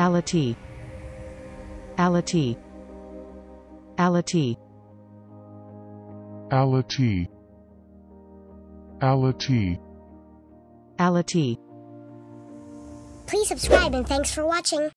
ality. Ality. Ality. Ality. Ality. Ality. Please subscribe and thanks for watching.